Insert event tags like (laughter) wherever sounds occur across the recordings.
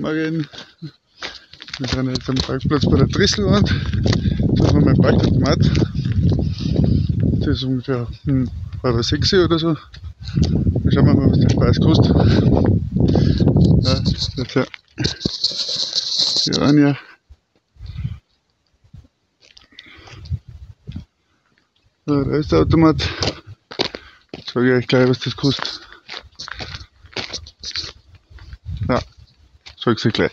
Morgen. Wir sind jetzt am Parkplatz bei der Drisselwand. Da haben wir mein Parkautomat. Das ist ungefähr hm, halb sechs oder so. Dann schauen wir mal, was der Spaß kostet. Ja, das ja die Anja. Ja, da ist der Automat. Jetzt sage ich euch gleich, was das kostet. Sag ich gleich.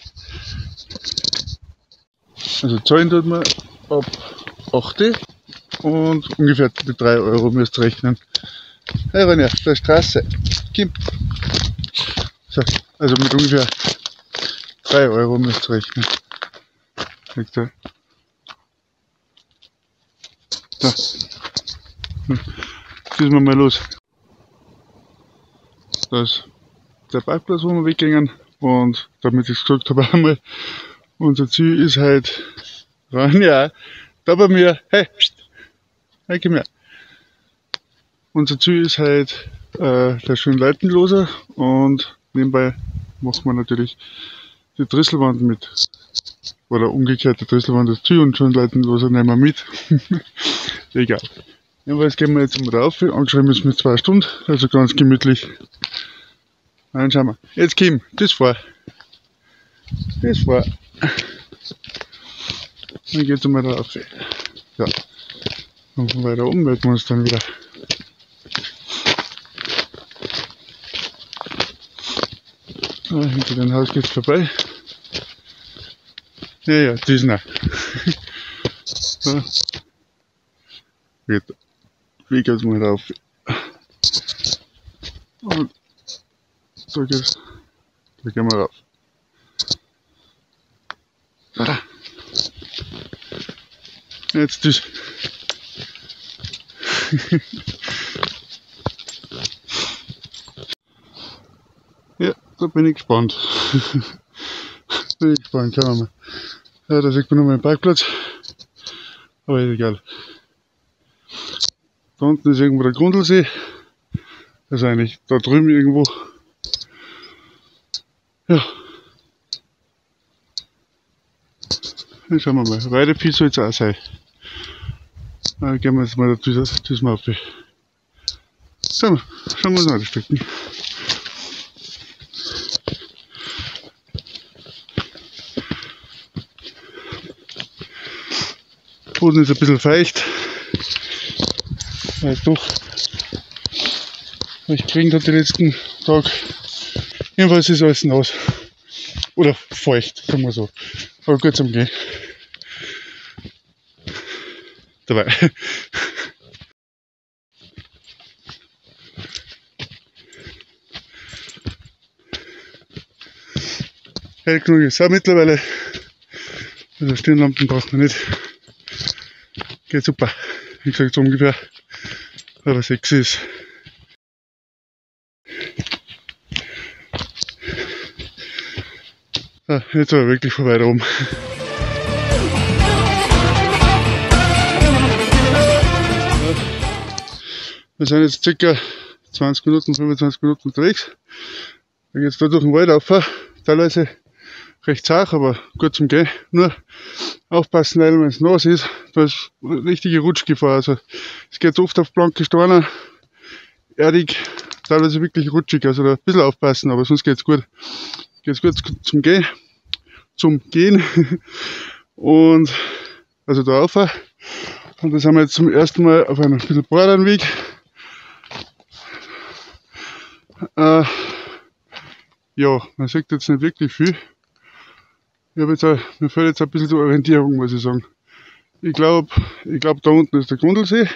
Also zahlen tut man ab 8 und ungefähr die 3 Euro müsst ihr rechnen. Hey Ronja, der Straße. Kim. So, also mit ungefähr 3 Euro müsst ihr rechnen. Seht ihr? So. Hm. Schießen wir mal los. Das ist der Parkplatz, wo wir weggingen. Und damit ich es gesagt habe (laughs) einmal, unser Ziel ist halt rein, ja, da bei mir, hey, pst, hey, komm her. Unser Ziel ist halt äh, der schön Leitenloser und nebenbei machen wir natürlich die Drisselwand mit. Oder umgekehrt, die Drisselwand ist Ziel und schön Leitenloser nehmen wir mit. (laughs) Egal. Jedenfalls gehen wir jetzt mal rauf. Angeschrieben ist mit zwei Stunden, also ganz gemütlich. Dann schauen wir. Jetzt Kim, das vor. Das vor. Dann geht's mal rauf. Ja. Und von weiter oben melden wir uns dann wieder. Ah, hinter dem Haus geht's vorbei. Ja, ja, noch. (laughs) so. Geht. Wie geht's mal rauf? Und so geht's. Da gehen wir rauf. Da. Jetzt ist. (laughs) ja, da bin ich gespannt. (laughs) bin ich gespannt, wir mal. Ja, da sieht man noch meinen Parkplatz. Aber ist egal. Da unten ist irgendwo der Grundlsee. Das ist eigentlich da drüben irgendwo. Ja. Dann schauen wir mal. Weidevieh soll es auch sein. Dann gehen wir jetzt mal dazu, das mal auf. So, schauen wir uns mal das Stück. Boden ist ein bisschen feucht. Weil doch ich kriegen hat die letzten Tag. Jedenfalls ist alles nass. Oder feucht, sagen wir so. Aber gut zum Gehen. Dabei. Hell genug ist auch mittlerweile. Also Stirnlampen braucht man nicht. Geht super. Wie gesagt, so ungefähr halb sechs ist. Ah, jetzt aber wirklich vorbei rum. Wir sind jetzt circa 20 Minuten, 25 Minuten unterwegs. Dann geht's da durch den Wald auf, teilweise recht zart, aber gut zum Gehen. Nur aufpassen, weil wenn es nass ist, da ist richtige Rutschgefahr. Also es geht oft auf blanke Steine, erdig, teilweise wirklich rutschig. Also da ein bisschen aufpassen, aber sonst geht's gut. Geht's gut zum Gehen, zum Gehen. Und also da rauf. Und da sind wir jetzt zum ersten Mal auf einem bisschen breiteren Weg. Äh, ja, man sieht jetzt nicht wirklich viel. Ich jetzt auch, mir fehlt jetzt ein bisschen die Orientierung, muss ich sagen. Ich glaube, ich glaub, da unten ist der Grundlsee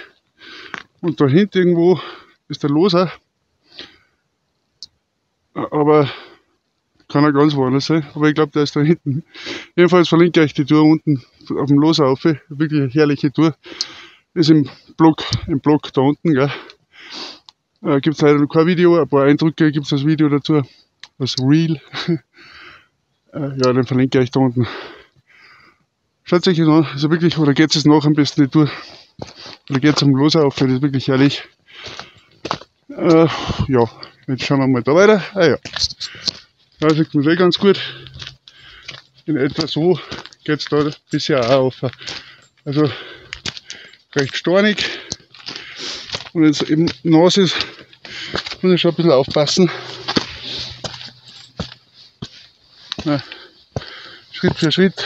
und da hinten irgendwo ist der Loser. Aber kann auch ganz woanders sein, aber ich glaube, der ist da hinten. Jedenfalls verlinke ich euch die Tour unten auf dem auf. Wirklich eine herrliche Tour. Ist im Blog, im Blog da unten. Äh, gibt es leider noch kein Video, ein paar Eindrücke gibt es das Video dazu, das Real. (laughs) äh, ja, den verlinke ich euch da unten. Schaut euch das an, also wirklich, oder geht es noch am besten die Tour, oder geht es am Loser auf, das ist wirklich herrlich. Äh, ja, jetzt schauen wir mal da weiter. Ah ja, da sieht man eh ganz gut. in etwa so geht es da bisher auch auf. Also recht stornig. Und wenn es eben nass ist, muss ich schon ein bisschen aufpassen. Na, Schritt für Schritt.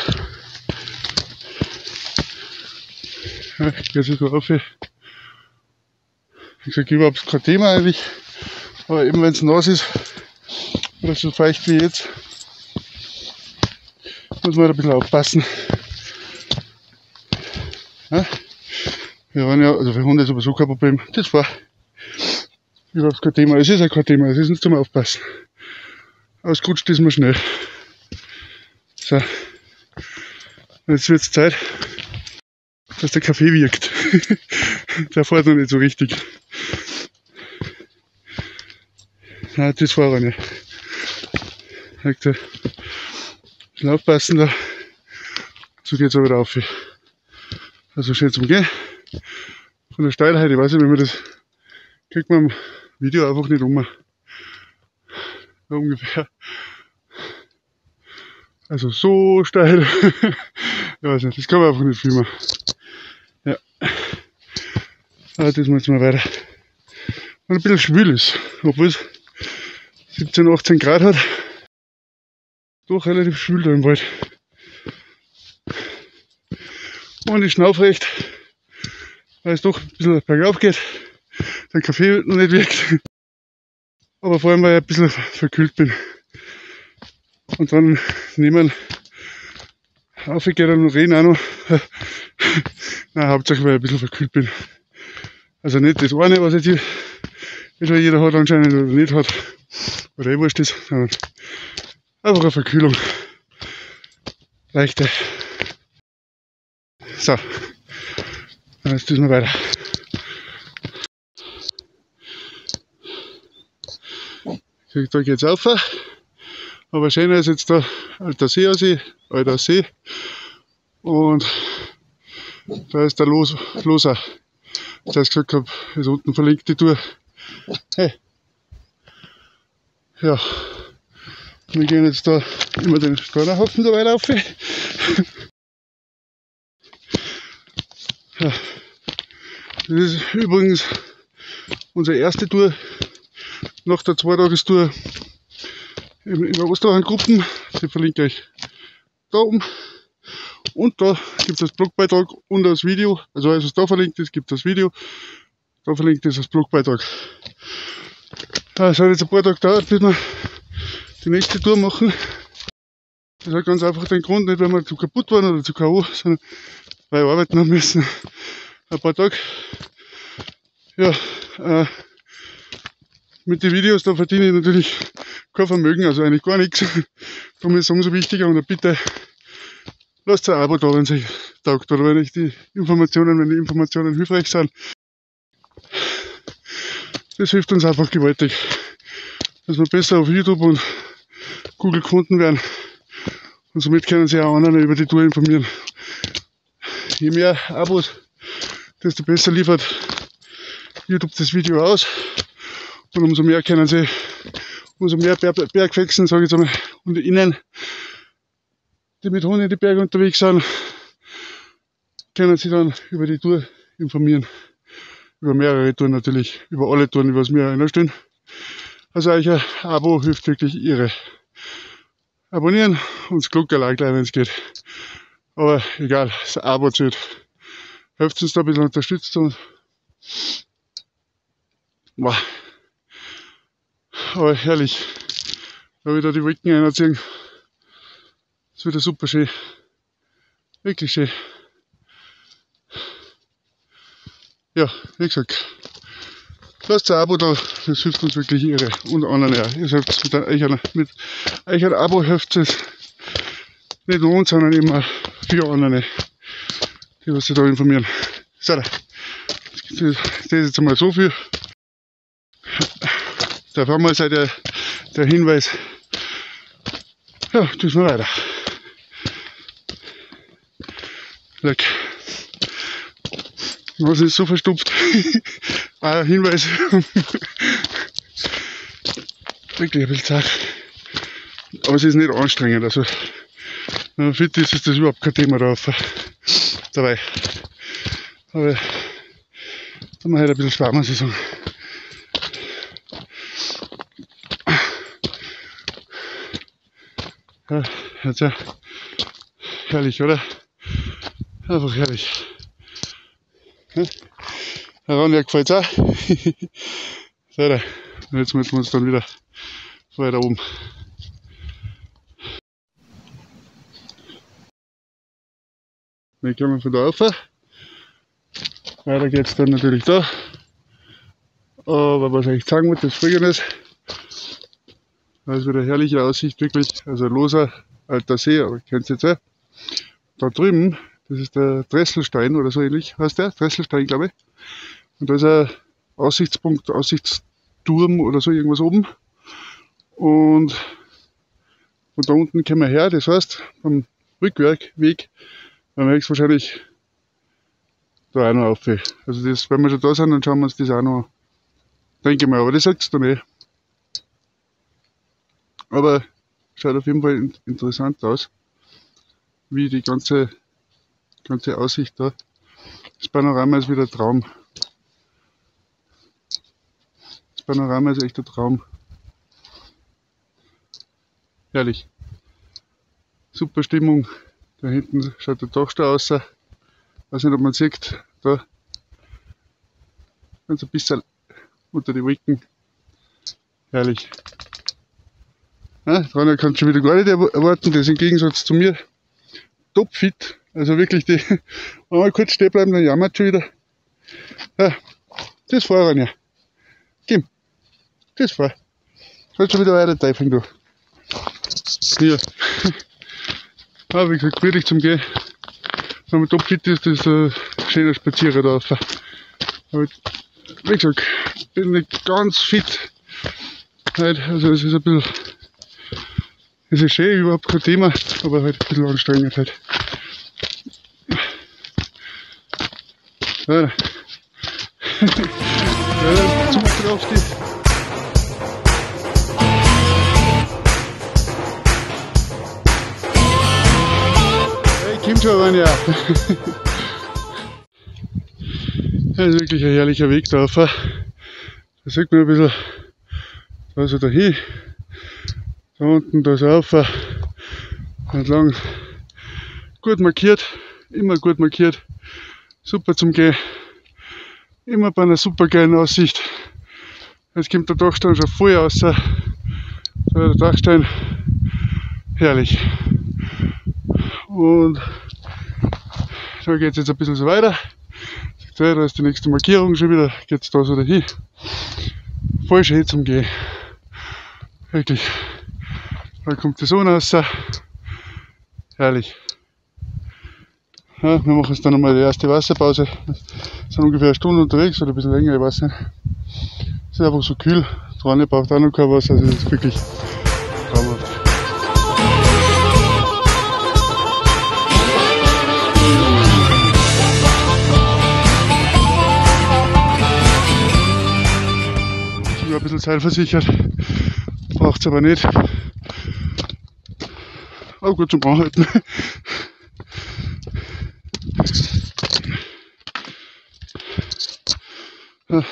Ja, geht sogar auf. Wie gesagt, überhaupt kein Thema eigentlich. Aber eben wenn es nass ist, oder so feucht wie jetzt, muss man ein bisschen aufpassen. Ja? Wir waren ja, also für Hunde ist sowieso kein Problem. Das war überhaupt kein Thema. Es ist ja kein Thema, es ist nicht zum Aufpassen. Ausgerutscht ist man schnell. So. Jetzt wird es Zeit, dass der Kaffee wirkt. (laughs) der fährt noch nicht so richtig. Nein, das war er nicht. Er, bisschen aufpassen da. So geht's auch wieder auf. Also schön zum Gehen. Von der Steilheit, ich weiß nicht, wenn man das kriegt man im Video einfach nicht um. So ungefähr. Also so steil. (laughs) ich weiß nicht, das kann man einfach nicht filmen. Ja. Aber das machen wir weiter. Und ein bisschen schwül ist, obwohl es 17, 18 Grad hat. Doch relativ schwül da im Wald. Und ich schnauf recht, weil es doch ein bisschen bergauf geht. Der Kaffee noch nicht wirkt. Aber vor allem, weil ich ein bisschen verkühlt bin. Und dann nehmen dann noch reden auch noch. (laughs) Nein, hauptsächlich, weil ich ein bisschen verkühlt bin. Also nicht das eine, was jetzt jeder, jeder hat anscheinend oder nicht hat, oder eh wurscht ist, einfach eine Verkühlung. Leichte. So, jetzt tun wir weiter. Da geht's auf. Aber schöner ist jetzt der alter See, See, alter See. Und da ist der Los, Loser. Das heißt gesagt habe, ist unten verlinkt die Tour. Hey. Ja. Wir gehen jetzt da immer den Stornerhaufen da weiter auf. Ja. Das ist übrigens unsere erste Tour nach der Zweitagestour in der Osterhahn-Gruppen. Die verlinke ich da oben. Und da gibt es das Blogbeitrag und das Video. Also alles, was da verlinkt ist, gibt das Video. Da verlinkt ist das Blogbeitrag. Es hat jetzt ein paar Tage gedauert, bis wir die nächste Tour machen. Das hat ganz einfach den Grund, nicht weil wir zu kaputt waren oder zu K.O., sondern weil wir arbeiten haben müssen. Ein paar Tage. Ja, äh, mit den Videos, da verdiene ich natürlich kein Vermögen, also eigentlich gar nichts. Darum ist es umso wichtiger und bitte lasst ein Abo da, wenn es euch taugt oder wenn euch die Informationen, wenn die Informationen hilfreich sind. Das hilft uns einfach gewaltig, dass wir besser auf YouTube und Google gefunden werden. Und somit können sich auch andere über die Tour informieren. Je mehr Abos, desto besser liefert YouTube das Video aus. Und umso mehr können sie, umso mehr Bergwechseln, sage ich jetzt einmal, und innen, die mit Hunden in die Berge unterwegs sind, können sie dann über die Tour informieren. Über mehrere Touren natürlich, über alle Touren, was mir einstellen. Also euch ein Abo hilft wirklich irre. Abonnieren und das Glocke gleich, wenn es geht. Aber egal, das Abo zählt. Hilft uns da ein bisschen unterstützt und wow. Aber herrlich. Da wieder die Wolken einziehen. Ist wieder super schön. Wirklich schön. Ja, wie gesagt. Lasst ein Abo da, das hilft uns wirklich irre. Und anderen ja. Ihr helft mit euch, mit euch ein Abo hilft es nicht nur uns, sondern immer für andere, die was sich da informieren. So, das ist jetzt einmal so viel. Da haben wir also der, der Hinweis. Ja, tun wir weiter. Leck. Was ist so verstopft? (laughs) ah, Hinweis. Wirklich ein bisschen Zeit. Aber es ist nicht anstrengend. Also wenn man fit ist, ist das überhaupt kein Thema drauf. Dabei. Aber haben wir ein bisschen Schwarmer-Saison. Ja, jetzt ja. Herrlich, oder? Einfach herrlich. Ja. Der Ronja gefällt's auch. so, jetzt müssen wir uns dann wieder weiter oben. Wir kommen von da rauf. Weiter geht's dann natürlich da. Aber was ich sagen wollte, ist folgendes. Da ist wieder herrliche Aussicht, wirklich. Also loser alter See, aber ich kenn's jetzt auch. Da drüben, das ist der Dresselstein oder so ähnlich heißt der. Dresselstein, glaube ich. Und da ist ein Aussichtspunkt, Aussichtsturm oder so irgendwas oben. Und von da unten kommen wir her, das heißt, vom Rückweg, Weg, dann höchst wahrscheinlich da auch noch auf. Also das, wenn wir schon da sind, dann schauen wir uns das auch noch an. Denke ich mal, aber das sagst du nicht. Aber schaut auf jeden Fall interessant aus, wie die ganze, ganze Aussicht da. Das Panorama ist wieder Traum. Das Panorama ist echt ein Traum. Herrlich. Super Stimmung. Da hinten schaut der Dachstau aus. Weiß nicht, ob man sieht. Da. Ganz ein bisschen unter die Wolken. Herrlich. Ja, Trainer kann schon wieder gar nicht erwarten. Das ist im Gegensatz zu mir topfit. Also wirklich, die, (laughs) wenn wir kurz stehen bleiben, dann jammert schon wieder. Ja, das fahren ja. Das fahr. Soll schon wieder weiter teifeln du. Hier. Ja, wie gesagt, wirklich zum Gehen. Wenn man topfit ist, ist ein schöner Spazierer da rauf. Aber wie gesagt, bin nicht ganz fit. Halt, also es ist ein bisschen, es ist schön, überhaupt kein Thema, aber halt ein bisschen anstrengend halt. Ja. (laughs) ja, Zugkraft ist. Schon ja. Das ist wirklich ein herrlicher Weg da rauf. Da sieht man ein bisschen, da ist er dahin, da unten, da ist er rauf, entlang, gut markiert, immer gut markiert, super zum Gehen, immer bei einer super geilen Aussicht. Jetzt kommt der Dachstein schon voll raus, so der Dachstein, herrlich. Und da geht es jetzt ein bisschen so weiter. Da ist die nächste Markierung schon wieder, geht's da so dahin. Voll schön zum Gehen. Wirklich. Da kommt die Sonne raus. Herrlich. Ja, wir machen jetzt dann nochmal die erste Wasserpause. Wir sind ungefähr eine Stunde unterwegs oder ein bisschen länger, ich weiß nicht. Es ist einfach so kühl. Dran braucht auch noch kein Wasser, also das ist wirklich traumhaft. Bisschen seilversichert. Braucht es aber nicht. Aber gut zum Anhalten. Ja.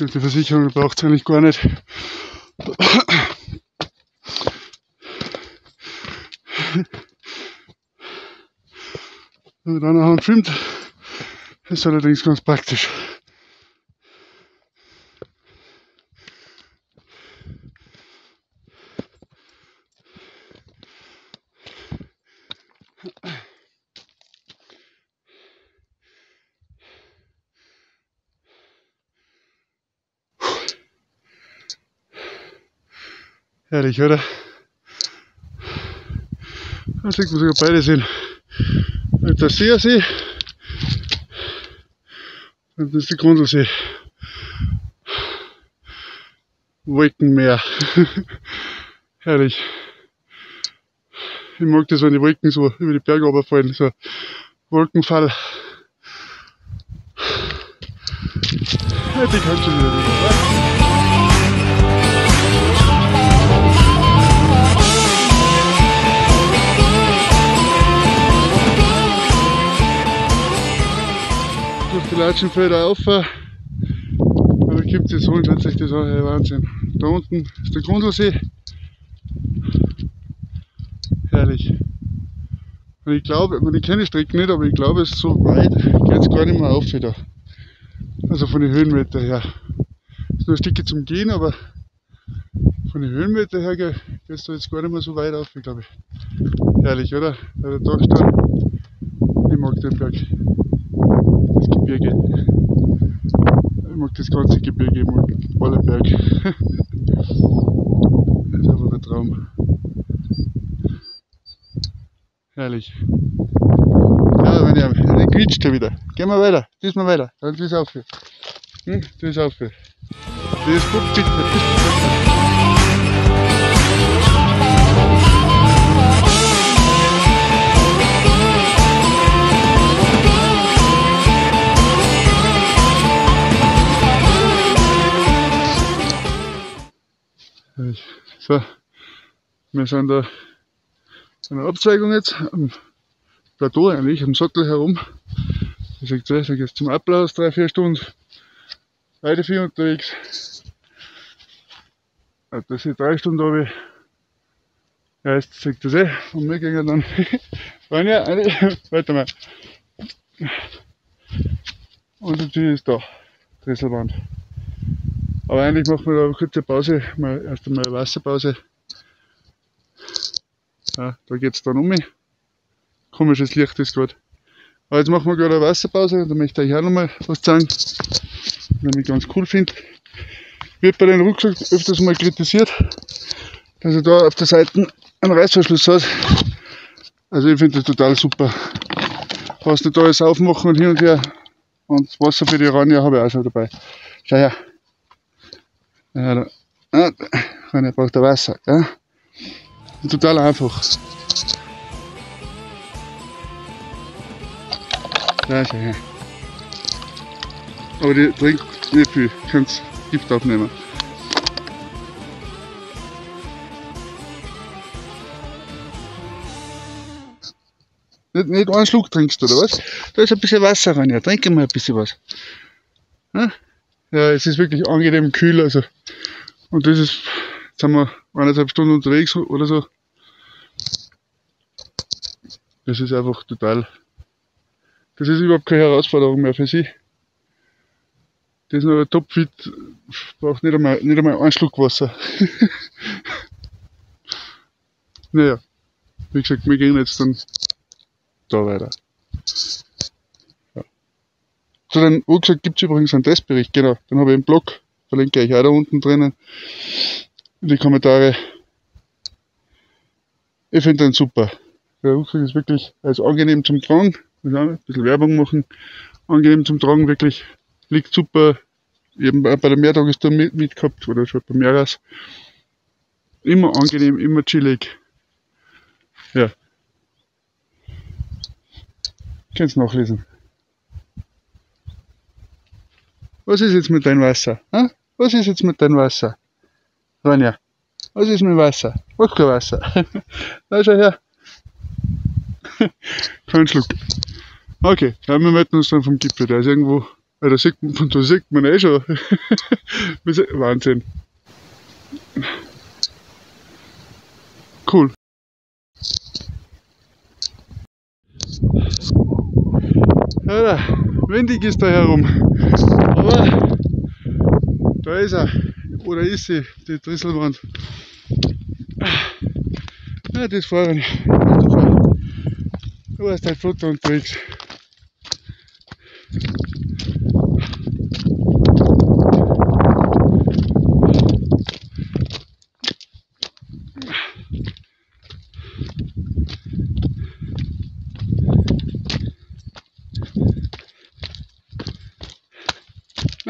Die Versicherung braucht es eigentlich gar nicht. Wenn man dann nachher filmt, ist allerdings ganz praktisch. Herrlich, oder? Da sieht man sogar beide sehen. Der Seersee und das ist der Grundlsee. Wolkenmeer. Herrlich. Ich mag das, wenn die Wolken so über die Berge runterfallen, so Wolkenfall. Ja, die kann schon wieder wieder. Die Latschenfelder auf. Aber gibt es so, schaut sich das an, hey, Wahnsinn. Da unten ist der Grundlsee. Herrlich. Und ich glaube, ich kenne die Strecke nicht, aber ich glaube, es ist so weit, geht es gar nicht mehr auf wieder. Also von den Höhenmeter her. Es ist nur ein Stück zum Gehen, aber von den Höhenmeter her geht es da jetzt gar nicht mehr so weit auf, glaube ich. Herrlich, oder? Der Dachstein. Ich mag den Berg. Das Gebirge. Ich mag das ganze Gebirge, ich mag alle Berg. (laughs) das ist einfach ein Traum. Herrlich. Ja, wenn ich, dann quietscht er wieder. Gehen wir weiter, diesmal weiter, dann ist aufhört. Hm, ist aufhört. Das ist gut, bitte, (laughs) So, wir sind da eine Abzweigung jetzt am Plateau eigentlich, am Sattel herum. Ich sag zuerst, ich jetzt zum Applaus, drei, vier Stunden beide vier unterwegs. Das sind drei Stunden habe ich. Ja, jetzt sagt das eh. Und wir gehen dann. (laughs) Wenn ja, eine, weiter mal. Und Tür ist da. Dresselwand. Aber eigentlich machen wir da eine kurze Pause, mal erst einmal eine Wasserpause. Ja, da geht's dann um mich. Komisches Licht ist gerade. Aber jetzt machen wir gerade eine Wasserpause, da möchte ich auch nochmal was zeigen, was ich ganz cool finde. Wird bei den Rucksack öfters mal kritisiert, dass er da auf der Seite einen Reißverschluss hat. Also ich finde das total super. Kannst nicht alles aufmachen und hin und her. Und das Wasser für die Ranja habe ich auch schon dabei. Schau her. Da. Braucht ein Wasser. Ja? Total einfach. Ja, schau her. Aber die trinkt nicht viel. Könnt Gift aufnehmen. Nicht, einen Schluck trinkst, oder was? Da ist ein bisschen Wasser rein, ja. Trink mal ein bisschen was. Ja es ist wirklich angenehm kühl, also. Und das ist, jetzt sind wir eineinhalb Stunden unterwegs oder so. Das ist einfach total, das ist überhaupt keine Herausforderung mehr für sie. Das ist noch topfit, braucht nicht einmal, nicht einmal einen Schluck Wasser. (laughs) naja, wie gesagt, wir gehen jetzt dann da weiter. Zu den Rucksack gibt es übrigens einen Testbericht, genau. Den habe ich im Blog, verlinke ich auch da unten drinnen. In die Kommentare. Ich finde den super. Der Rucksack ist wirklich er angenehm zum Tragen. Muss auch ein bisschen Werbung machen. Angenehm zum Tragen, wirklich. Liegt super. Habe bei der Mehrtagestour mit, mit gehabt, oder schon bei Mehrers. Immer angenehm, immer chillig. Ja. Kannst nachlesen. Was ist jetzt mit deinem Wasser? Hm? Was ist jetzt mit deinem Wasser? Ronja, was ist mit Wasser? Mach kein Wasser. (laughs) Na, schau her. (laughs) Kein Schluck. Okay, ja, wir melden uns dann vom Gipfel. Der ist irgendwo, da sieht man, da sieht man eh schon. (laughs) Wahnsinn. Cool. Ja, windig ist da herum. Aber da ist er. Oder ist sie, die Drisselwand. Ja, das fahren. Du warst halt flott unterwegs.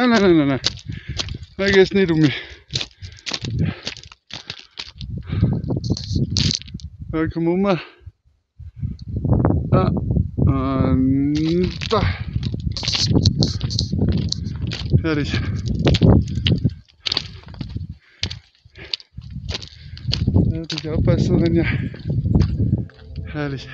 Nein, nein, nein, nein, nein. Da geht's nicht um mich. Da komm um. Da. Und da. Herrlich. Natürlich aufpassen, wenn ja. Herrlich.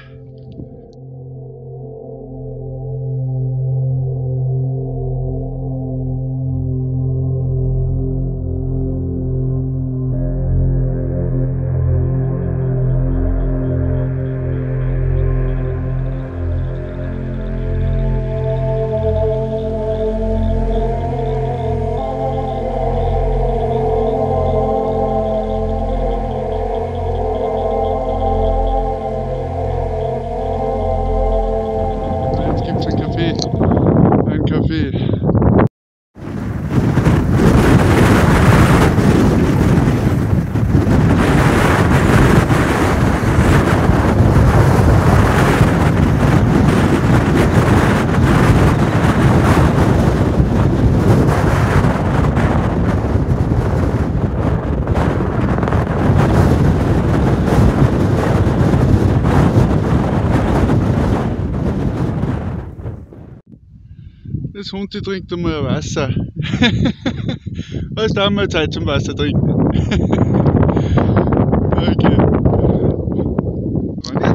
Das Hund trinkt einmal ein Wasser. (laughs) Was haben wir Zeit zum Wasser trinken? okay. Ronja?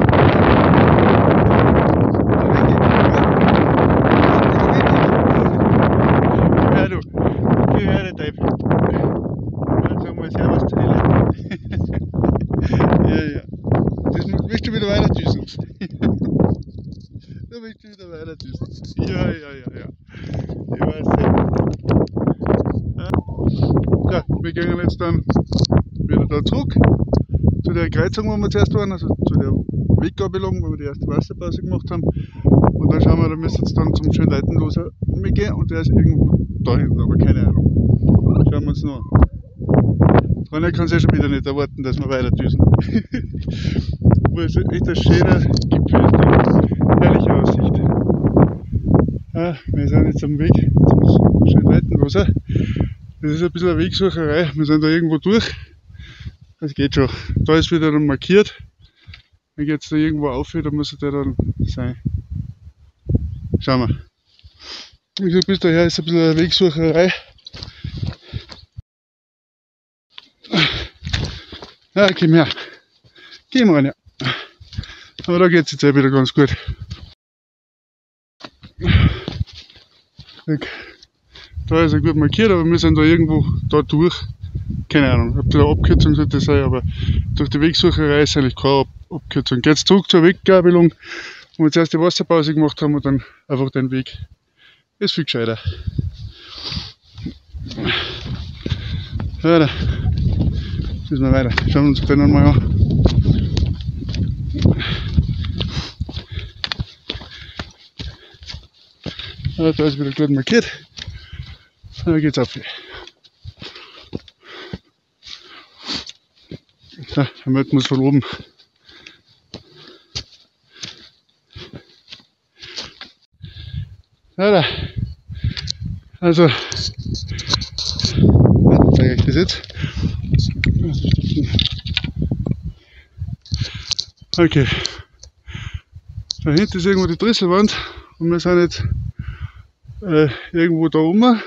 Gib her, du. Gib her, der Teufel. Dann sagen wir Servus zu den Leuten. ja, ja. Das mu- willst du wieder weiter düsen? Da willst du wieder weiter düsen. Ja, ja, ja, ja. Ich weiß ja. So, wir gehen jetzt dann wieder da zurück zu der Kreuzung, wo wir zuerst waren, also zu der Weggabelung, wo wir die erste Wasserpause gemacht haben. Und dann schauen wir, da müssen wir jetzt dann zum Schönleitenloser umgehen und der ist irgendwo da hinten, aber keine Ahnung. Schauen wir uns noch an. Ronja kann sich schon wieder nicht erwarten, dass wir weiter düsen. (laughs) Wo es echt ein schöner Gipfel ist, herrliche Aussicht. Ja, wir sind jetzt am Weg zum Schönleitenloser. Das ist ein bisschen eine Wegsucherei. Wir sind da irgendwo durch. Das geht schon. Da ist wieder dann markiert. Dann geht es da irgendwo auf, da muss der dann sein. Schauen wir. Wie gesagt, bis daher ist ein bisschen eine Wegsucherei. Ja, komm her. Geh mal, ja. Aber da geht es jetzt eh wieder ganz gut. Da ist er gut markiert, aber wir sind da irgendwo da durch. Keine Ahnung, ein bisschen Abkürzung sollte sein, aber durch die Wegsucherei ist eigentlich keine Ab Abkürzung. Geht's zurück zur Weggabelung, wo wir zuerst die Wasserpause gemacht haben und dann einfach den Weg. Ist viel gescheiter. Da. Müssen wir weiter. Schauen wir uns den einmal an. Ja, da ist wieder gut markiert. Da geht's auf. So, der melden muss von oben. Ja, da. Also, zeige ich das jetzt. Okay. Da hinten ist irgendwo die Drisselwand und wir sind jetzt äh, irgendwo da oben.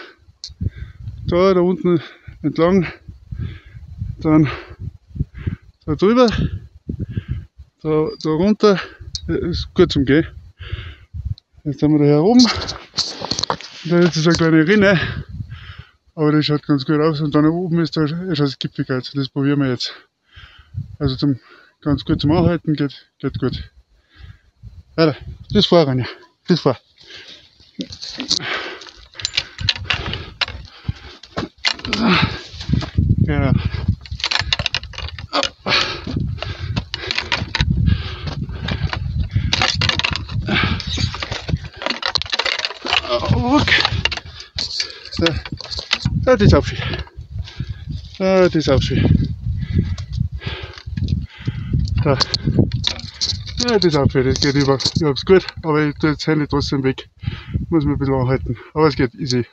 Da, da unten entlang. Dann da drüber. Da, da runter. Ist gut zum Gehen. Jetzt sind wir da herum. Da ist eine kleine Rinne. Aber das schaut ganz gut aus. Und dann oben ist da ist das Gipfelkreuz. Das probieren wir jetzt. Also zum, ganz gut zum Anhalten geht, geht gut. Weiter. Das vor, Anja. Das vor. Genau. Das ist auch viel. Das ist auch viel. So. Ja, das ist auch. Das geht über. Ich hab's gut, aber jetzt Hände trotzdem weg. Muss mich ein bisschen anhalten. Aber es geht easy.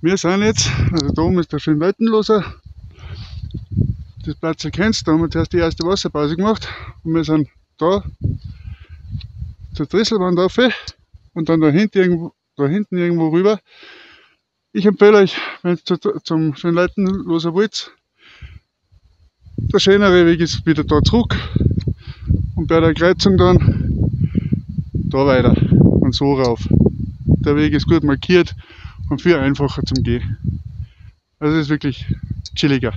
Wir sind jetzt, also da oben ist der Schönweitenloser. Das Platz erkennst, da haben wir zuerst die erste Wasserpause gemacht und wir sind da zur Drisselwand rauf und dann da hinten irgendwo, da hinten irgendwo rüber. Ich empfehle euch, wenn ihr zu, zum Schönleitenloser wollt, der schönere Weg ist wieder da zurück und bei der Kreuzung dann da weiter und so rauf. Der Weg ist gut markiert und viel einfacher zum Gehen. Also ist wirklich chilliger.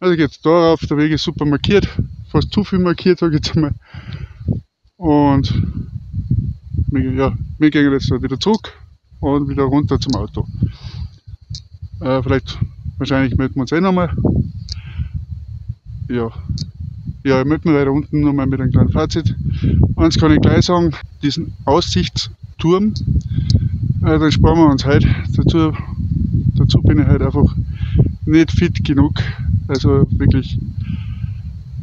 Also geht's da rauf, der Weg ist super markiert, fast zu viel markiert, sage ich jetzt einmal. Und wir, ja, wir gehen jetzt wieder zurück und wieder runter zum Auto. Äh, vielleicht, wahrscheinlich melden wir uns eh nochmal. Ja, ja, ich melde mich weiter unten nochmal mit einem kleinen Fazit. Eins kann ich gleich sagen, diesen Aussichtsturm, äh, den sparen wir uns heute. Dazu, dazu bin ich halt einfach nicht fit genug. Also wirklich,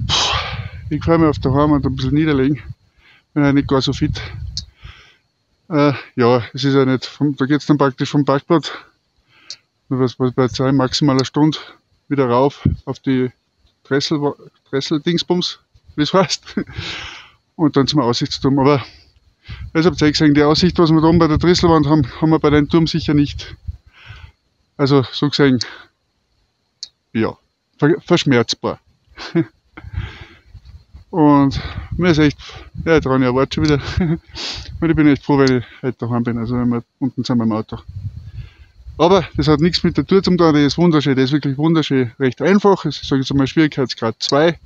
pff, ich freue mich auf daheim und ein bisschen niederlegen. Bin ja nicht gar so fit. Äh, ja, es ist ja nicht, vom, da geht es dann praktisch vom Parkplatz, was, was bei zwei maximaler Stunde wieder rauf auf die Dressel, Dressel-Dingsbums, wie es (laughs) heißt. Und dann zum Aussichtsturm. Aber das habt ihr gesehen, die Aussicht, was wir da oben bei der Dresselwand haben, haben wir bei dem Turm sicher nicht. Also so gesehen, ja, verschmerzbar. (laughs) Und mir ist echt, ja, dran, ja, warte schon wieder. (laughs) Und ich bin echt froh, weil ich heute daheim bin, also wenn wir unten sind beim Auto. Aber das hat nichts mit der Tour zu tun, die ist wunderschön, die ist wirklich wunderschön, recht einfach. Ich sage jetzt einmal Schwierigkeitsgrad 2.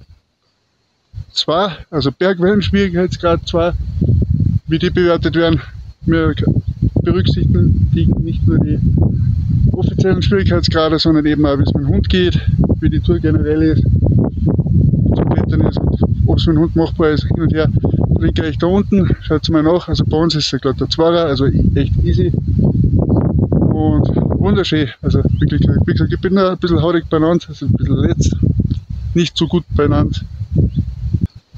2, also Bergwellen Schwierigkeitsgrad 2, wie die bewertet werden. Wir berücksichtigen nicht nur die offiziellen Schwierigkeitsgrade, sondern eben auch, wie es mit dem Hund geht, wie die Tour generell ist, zum Klettern ist und ob es mit dem Hund machbar ist, hin und her. Verlinke ich da unten, schaut mal nach. Also bei uns ist es gerade der Zwarer, also echt easy und wunderschön. Also wirklich, wie gesagt, ich bin ein bisschen haurig beieinander, also ein bisschen letzt, nicht so gut beieinander.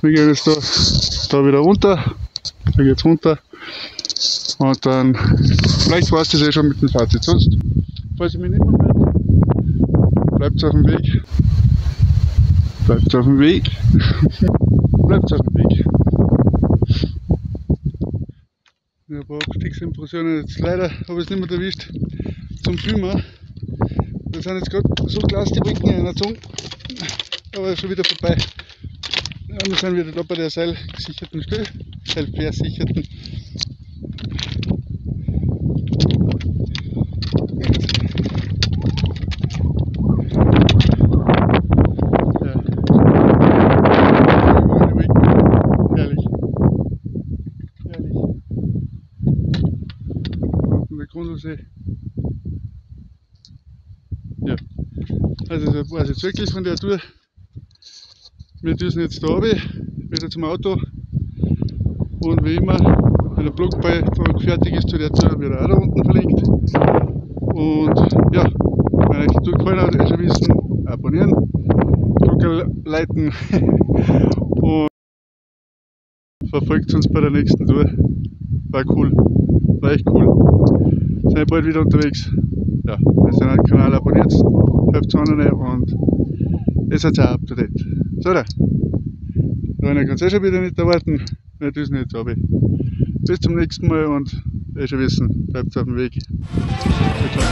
Wir gehen jetzt da, da wieder runter, da geht's runter und dann, vielleicht war es das eh schon mit dem Fazit. Sonst, falls ich mich nicht mehr melde, bleibt auf dem Weg. Bleibt auf dem Weg. (laughs) bleibt auf dem Weg. Ja, ein paar Abstiegsimpressionen. Jetzt leider habe ich es nicht mehr erwischt zum Filmen. Wir sind jetzt gerade so klasse die Brücken Zunge, aber schon wieder vorbei. Ja, wir sind wieder da bei der seilgesicherten Stelle, seilversicherten Grundlsee. Ja, also das war es jetzt wirklich von der Tour. Wir düsen jetzt da runter, wieder zum Auto. Und wie immer, wenn der Blogbeitrag fertig ist zu wird er auch da unten verlinkt. Und ja, wenn euch Tour gefallen hat, eh schon wissen, abonnieren, Glocke leiten (laughs) und verfolgt uns bei der nächsten Tour. War cool, war echt cool sind bald wieder unterwegs. Ja, wenn ihr den Kanal abonniert, helft es anderen und ihr seid auch up to date. So, da. Rainer kann es eh schon wieder nicht erwarten, wir düsen jetzt ab. Bis zum nächsten Mal und eh schon wissen, bleibt auf dem Weg. Ciao, ciao.